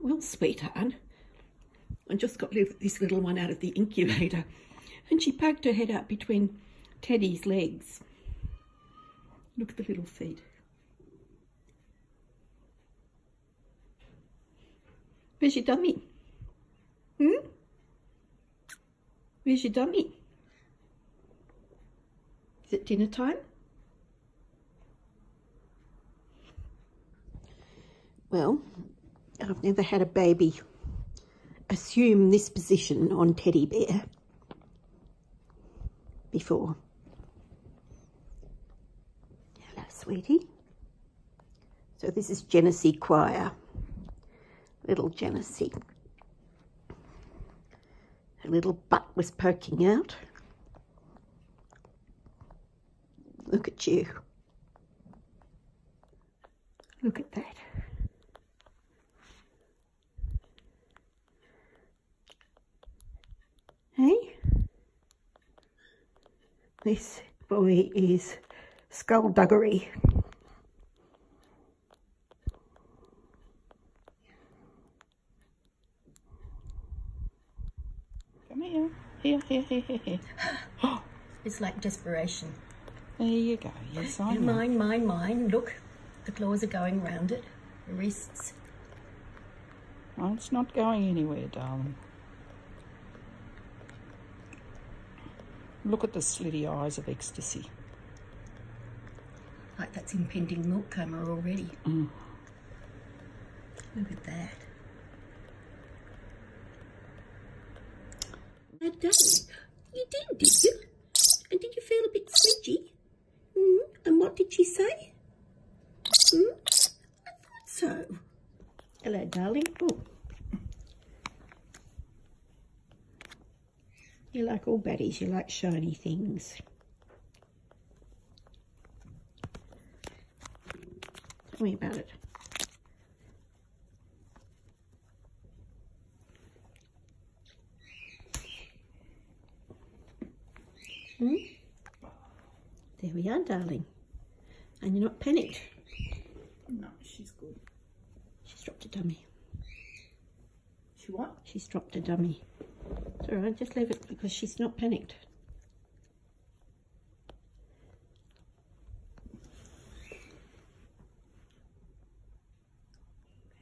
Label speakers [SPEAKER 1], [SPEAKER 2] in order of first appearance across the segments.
[SPEAKER 1] well, sweetheart, I just got this little one out of the incubator. And she poked her head out between Teddy's legs. Look at the little feet. Where's your dummy? Hmm? Where's your dummy? Is it dinner time? Well, I've never had a baby assume this position on teddy bear before. Hello, sweetie. So this is Genessee Choir, little Genesee. Her little butt was poking out. Look at you. Look at that. Hey? This boy is Skulduggery.
[SPEAKER 2] Come here. Here, here, here, here, here.
[SPEAKER 1] it's like desperation.
[SPEAKER 2] There you go. Yes, I know.
[SPEAKER 1] Mine, mine, mine. Look, the claws are going round it. The wrists.
[SPEAKER 2] Well, it's not going anywhere, darling. Look at the slitty eyes of ecstasy.
[SPEAKER 1] Like that's impending milk coma already.
[SPEAKER 2] Mm.
[SPEAKER 1] Look at that. I done. You did, did you? And did you feel a bit switchy? Mm? And what did she say? Mm? I thought so. Hello, darling. Oh. You like all baddies, you like shiny things. Tell me about it. Hmm? There we are, darling. And you're not panicked?
[SPEAKER 2] No, she's good.
[SPEAKER 1] She's dropped a dummy.
[SPEAKER 2] She what?
[SPEAKER 1] She's dropped a dummy. It's all right, just leave it because she's not panicked.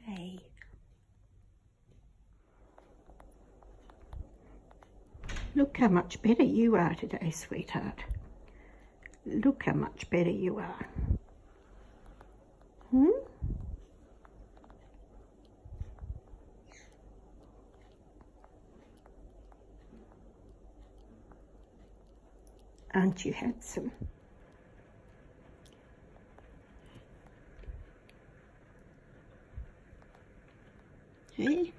[SPEAKER 1] Hey. Look how much better you are today, sweetheart. Look how much better you are. Hmm? Aren't you handsome? Hey?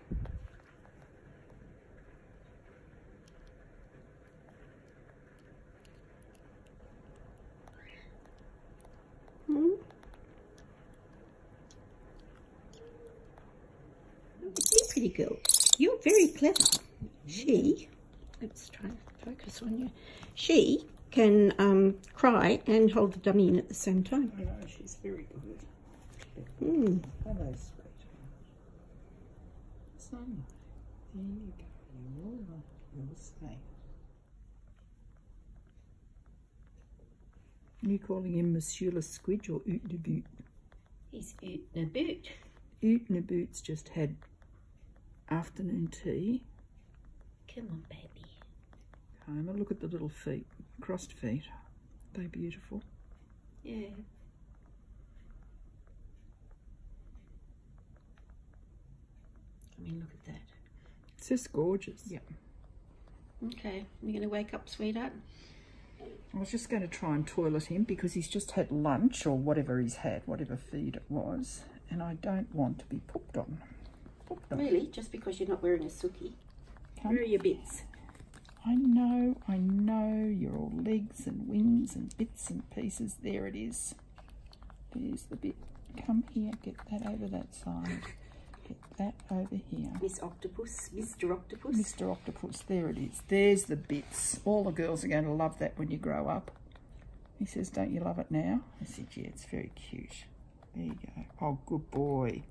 [SPEAKER 1] Hmm? Pretty girl. You're very clever. She, let's try and focus on you. She can um, cry and hold the dummy in at the same time.
[SPEAKER 2] I know, she's very good.
[SPEAKER 1] Mm.
[SPEAKER 2] Hello, sweet. Sunlight. There you go. You're all right. You're safe. You calling him Monsieur Le Squidge or Oot de Boot?
[SPEAKER 1] He's Oot the Boot.
[SPEAKER 2] Oot de Boot's just had afternoon tea.
[SPEAKER 1] Come on, baby.
[SPEAKER 2] Homer, look at the little feet, crossed feet. They beautiful.
[SPEAKER 1] Yeah. I mean, look at that.
[SPEAKER 2] It's just gorgeous.
[SPEAKER 1] Yeah. Okay, you going to wake up, sweetheart?
[SPEAKER 2] I was just going to try and toilet him because he's just had lunch or whatever he's had, whatever feed it was, and I don't want to be pooped on.
[SPEAKER 1] Pooped on. Really? Just because you're not wearing a sookie? Come. Where are your bits?
[SPEAKER 2] I know, I know, you're all legs and wings and bits and pieces. There it is. There's the bit. Come here, get that over that side. Get that over here.
[SPEAKER 1] Miss Octopus, Mr. Octopus.
[SPEAKER 2] Mr. Octopus, there it is. There's the bits. All the girls are going to love that when you grow up. He says, don't you love it now? I said, yeah, it's very cute. There you go. Oh, good boy.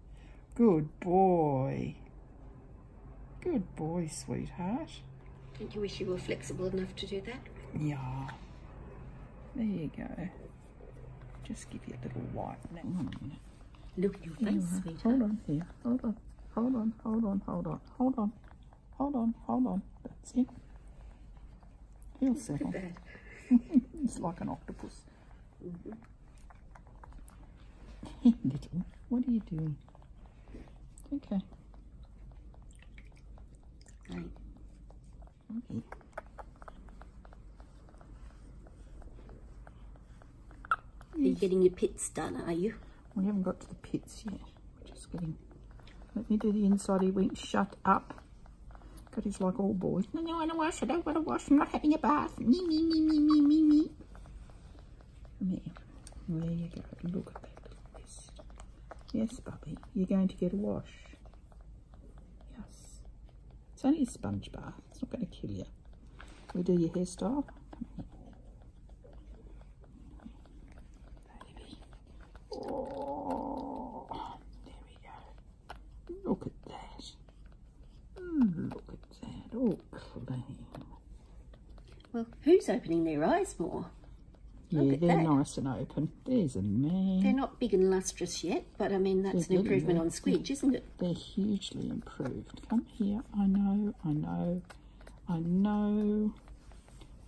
[SPEAKER 2] Good boy. Good boy, sweetheart.
[SPEAKER 1] Don't you wish you were flexible enough to do that?
[SPEAKER 2] Yeah. There you go. Just give you a little white. Mm.
[SPEAKER 1] Look at your face, sweetheart.
[SPEAKER 2] Hold on here. Hold on. Hold on. Hold on. Hold on. Hold on. Hold on. Hold on. That's it. He'll settle.
[SPEAKER 1] Look that.
[SPEAKER 2] He's like an octopus.
[SPEAKER 1] Mm-hmm.
[SPEAKER 2] Little, what are you doing? Okay.
[SPEAKER 1] Right.
[SPEAKER 2] Okay.
[SPEAKER 1] Are you getting your pits done, are you?
[SPEAKER 2] We haven't got to the pits yet. We're just getting. Let me do the inside. He went shut up. God, he's like all boys. No, no, I want to wash. I don't want to wash. I'm not having a bath. Me, me, me, me, me, me, me. Come here. There you go. Look at that little fist. Yes, Bubby. You're going to get a wash. Yes. It's only a sponge bath. It's not going to kill you. We do your hairstyle. Baby. Oh, there we go. Look at that. Look at that. Oh, clean.
[SPEAKER 1] Well, who's opening their eyes more? Look
[SPEAKER 2] Yeah, they're
[SPEAKER 1] that.
[SPEAKER 2] nice and open. There's a man.
[SPEAKER 1] They're not big and lustrous yet, but I mean, that's
[SPEAKER 2] They're
[SPEAKER 1] an improvement on Squidge, isn't it?
[SPEAKER 2] They're hugely improved. Come here. I know, I know, I know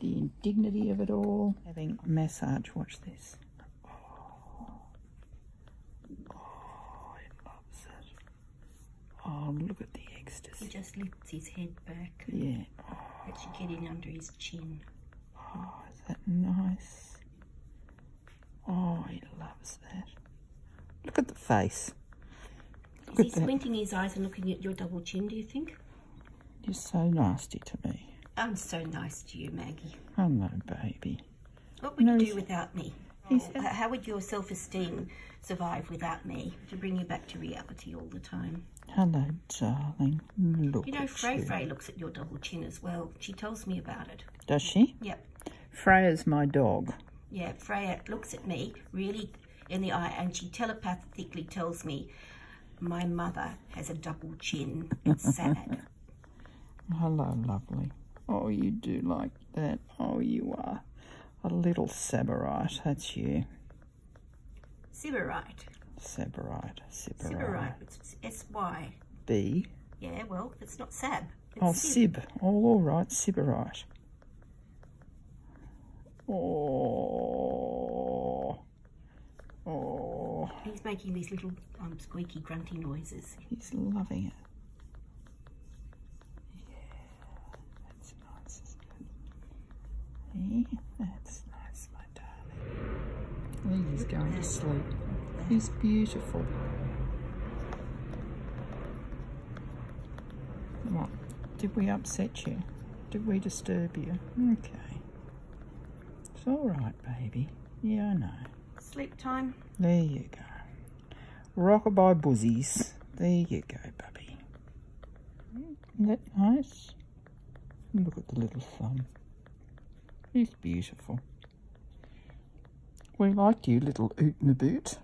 [SPEAKER 2] the indignity of it all. Having massage. Watch this. Oh, oh it loves it. Oh, look at the ecstasy.
[SPEAKER 1] He just lifts his head back.
[SPEAKER 2] Yeah.
[SPEAKER 1] Lets you get in under his chin.
[SPEAKER 2] Oh, is that nice? Oh, he loves that. Look at the face.
[SPEAKER 1] Is
[SPEAKER 2] Look
[SPEAKER 1] he
[SPEAKER 2] at that.
[SPEAKER 1] squinting his eyes and looking at your double chin, do you think?
[SPEAKER 2] You're so nasty to me.
[SPEAKER 1] I'm so nice to you, Maggie.
[SPEAKER 2] Hello, baby.
[SPEAKER 1] What would
[SPEAKER 2] No,
[SPEAKER 1] you do without me? Oh, how would your self-esteem survive without me to bring you back to reality all the time?
[SPEAKER 2] Hello, darling. Look
[SPEAKER 1] You know, Frey
[SPEAKER 2] you.
[SPEAKER 1] Freya looks at your double chin as well. She tells me about it.
[SPEAKER 2] Does she?
[SPEAKER 1] Yep.
[SPEAKER 2] Freya's my dog.
[SPEAKER 1] Yeah, Freya looks at me really in the eye and she telepathically tells me my mother has a double chin. It's sad.
[SPEAKER 2] Hello, lovely. Oh, you do like that. Oh, you are a little Sabarite. That's you.
[SPEAKER 1] Sybarite.
[SPEAKER 2] Sabarite. Sybarite.
[SPEAKER 1] Sybarite. It's S-Y.
[SPEAKER 2] B.
[SPEAKER 1] Yeah, well, it's not Sab. It's
[SPEAKER 2] Oh,
[SPEAKER 1] Sib.
[SPEAKER 2] Sib. Oh, all right. Sybarite. Oh. Oh.
[SPEAKER 1] He's making these little um, squeaky, grunty noises.
[SPEAKER 2] He's loving it. Yeah, that's nice, isn't it? Yeah, that's nice, my darling. He's going to sleep. He's beautiful. What? Did we upset you? Did we disturb you? Okay. It's all right, baby. Yeah, I know.
[SPEAKER 1] Sleep time.
[SPEAKER 2] There you go. Rockabye buzzies. There you go, bubby. Isn't that nice? Look at the little thumb. He's beautiful. We like you, little oot in the boot.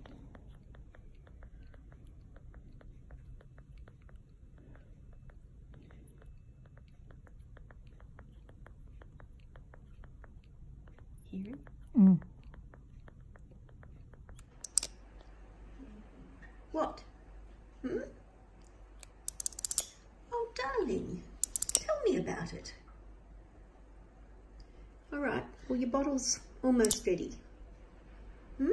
[SPEAKER 1] Him?
[SPEAKER 2] Mm.
[SPEAKER 1] What? Hmm? Oh, darling. Tell me about it. All right. Well, your bottle's almost ready. Hmm?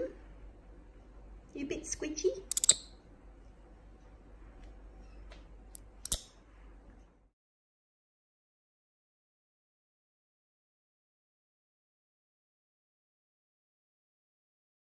[SPEAKER 1] You a bit squidgy?